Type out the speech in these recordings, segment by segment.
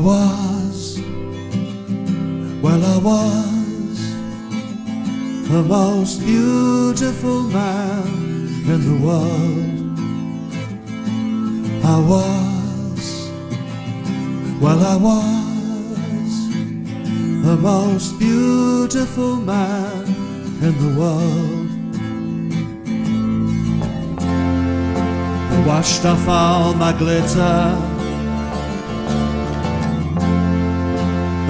was, well, I was the most beautiful man in the world. I was, well, I was the most beautiful man in the world. I washed off all my glitter.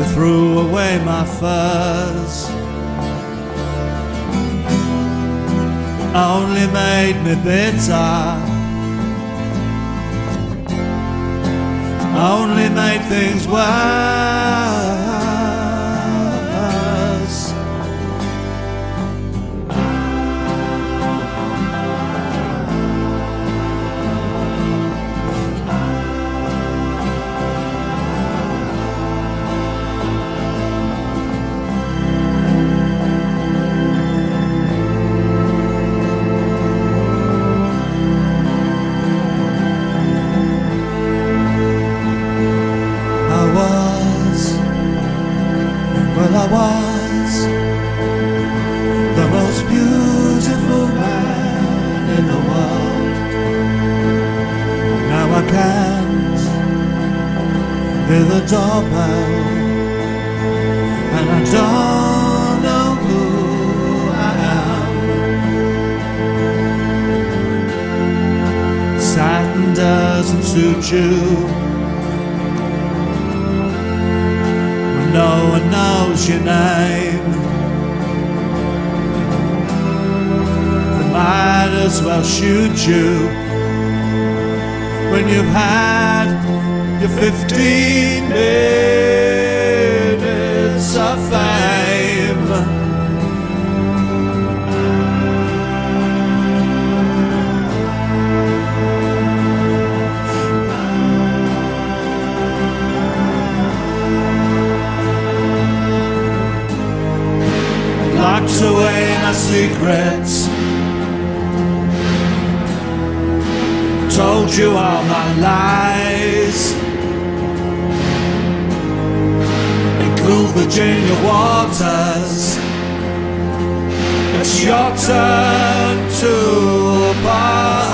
I threw away my furs. Only made me bitter. Only made things worse. Well, I was the most beautiful man in the world. Now I can't hear the doorbell, and I don't know who I am. Satin doesn't suit you. No one knows your name. They might as well shoot you when you've had your 15 minutes secrets. Told you all my lies. Include Virginia waters. It's your turn to apologize.